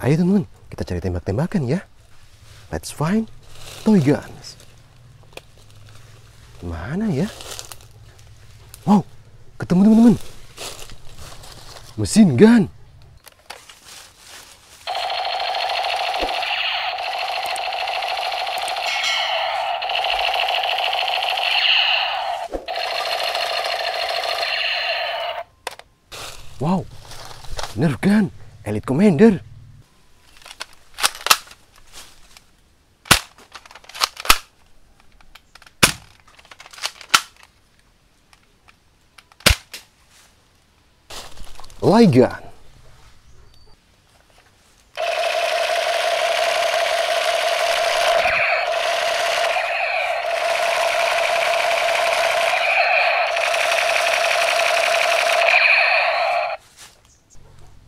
Ayo teman-teman, kita cari tembak-tembakan ya. Let's find toy guns. Mana ya? Wow, ketemu teman-teman. Mesin gun. Wow, Nerf gun, Elite Commander. Light gun.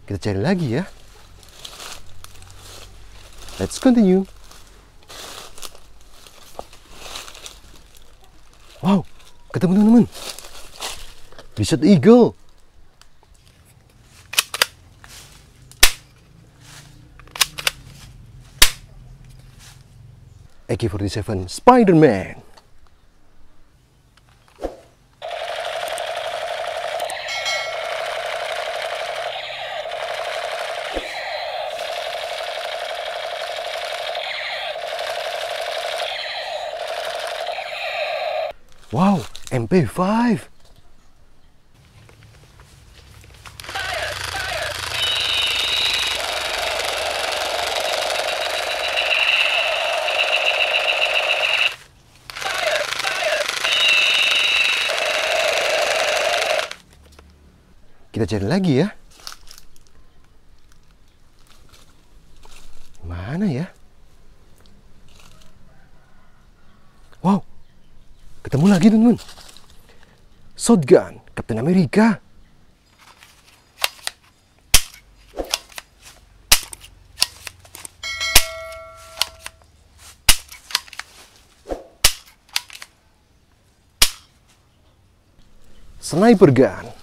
Kita cari lagi ya. Let's continue. Wow, ketemu teman-teman. Desert Eagle. AK-47 Spider-Man. Wow, MP5. Kita cari lagi ya. Mana ya? Wow, ketemu lagi teman-teman. Shotgun, Captain America. Sniper gun.